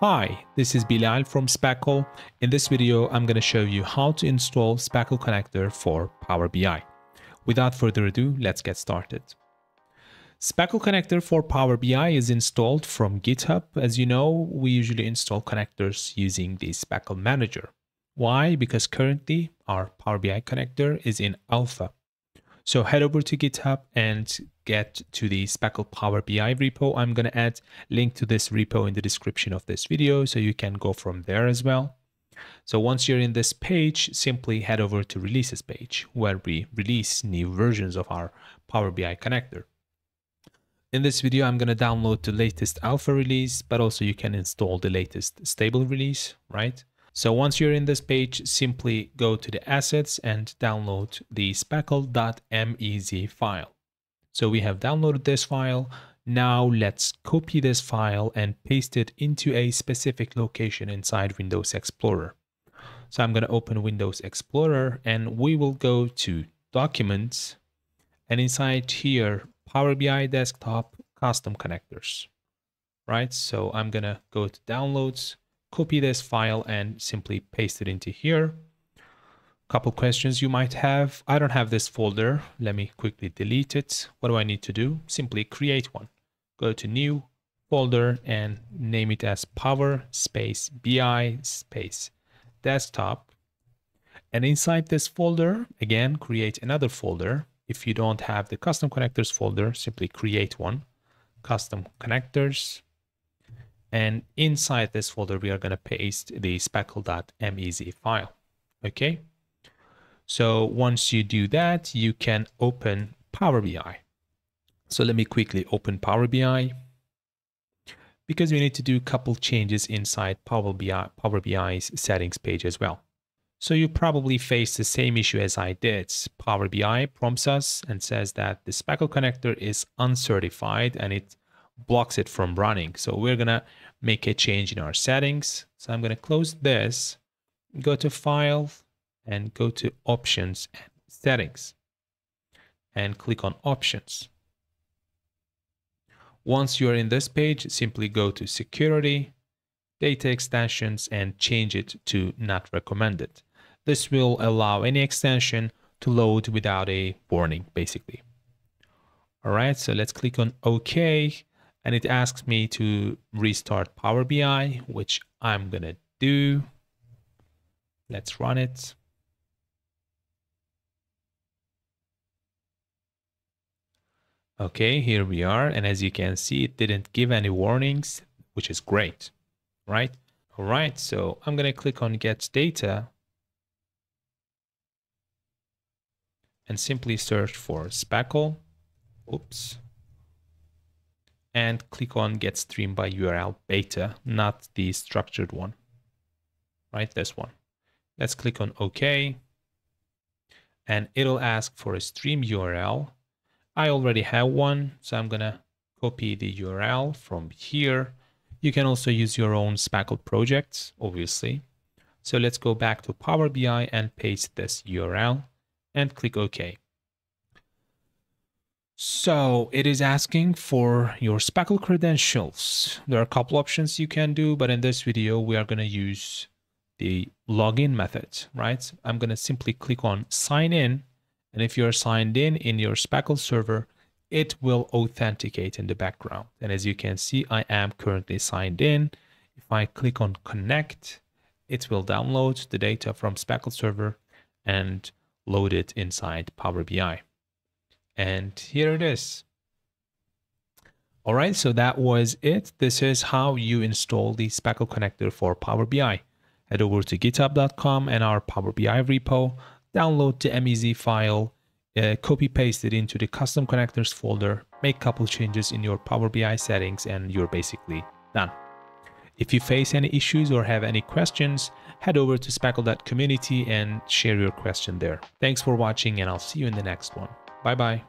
Hi, this is Bilal from Speckle. In this video, I'm going to show you how to install Speckle connector for Power BI. Without further ado, let's get started. Speckle connector for Power BI is installed from GitHub. As you know, we usually install connectors using the Speckle Manager. Why? Because currently our Power BI connector is in alpha. So head over to GitHub and get to the Speckle Power BI repo. I'm going to add link to this repo in the description of this video so you can go from there as well. So once you're in this page, simply head over to releases page where we release new versions of our Power BI connector. In this video, I'm going to download the latest alpha release, but also you can install the latest stable release, right? So once you're in this page, simply go to the assets and download the speckle.mez file. So we have downloaded this file. Now let's copy this file and paste it into a specific location inside Windows Explorer. So I'm going to open Windows Explorer and we will go to Documents and inside here, Power BI Desktop Custom Connectors, right? So I'm going to go to Downloads, copy this file and simply paste it into here. Couple questions you might have. I don't have this folder. Let me quickly delete it. What do I need to do? Simply create one. Go to new folder and name it as power space BI space desktop. And inside this folder, again, create another folder. If you don't have the custom connectors folder, simply create one. Custom connectors, and inside this folder, we are going to paste the speckle.mez file. Okay. So once you do that, you can open Power BI. So let me quickly open Power BI because we need to do a couple changes inside Power, BI, Power BI's settings page as well. So you probably face the same issue as I did. Power BI prompts us and says that the Speckle connector is uncertified and it blocks it from running. So we're going to make a change in our settings. So I'm going to close this, go to File, and go to Options and Settings, and click on Options. Once you're in this page, simply go to Security, Data Extensions, and change it to Not Recommended. This will allow any extension to load without a warning, basically. All right, so let's click on OK and it asks me to restart Power BI, which I'm to do. Let's run it. Okay, here we are. And as you can see, it didn't give any warnings, which is great, right? All right, so I'm to click on Get Data and simply search for Speckle. Oops and click on get stream by URL beta, not the structured one, right? This one. Let's click on OK. And it'll ask for a stream URL. I already have one, so I'm going to copy the URL from here. You can also use your own Speckle projects, obviously. So let's go back to Power BI and paste this URL and click OK. So it is asking for your Speckle credentials. There are a couple options you can do, but in this video, we are going to use the login method, right? I'm going to simply click on sign in. And if you're signed in in your Speckle server, it will authenticate in the background. And as you can see, I am currently signed in. If I click on connect, it will download the data from Speckle server and load it inside Power BI. And here it is. All right, so that was it. This is how you install the Speckle connector for Power BI. Head over to github.com and our Power BI repo, download the MEZ file, uh, copy paste it into the custom connectors folder, make a couple changes in your Power BI settings, and you're basically done. If you face any issues or have any questions, head over to speckle.community and share your question there. Thanks for watching and I'll see you in the next one. Bye bye.